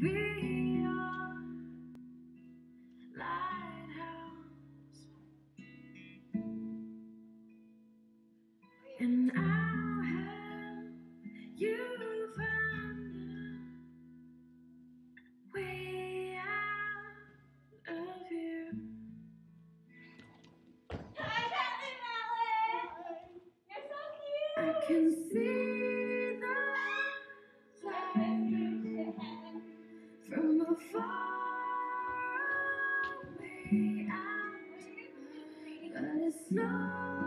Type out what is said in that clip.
be your lighthouse, and I'll help you find a way out of here. Hi, Captain Malin! You're so cute! I can see from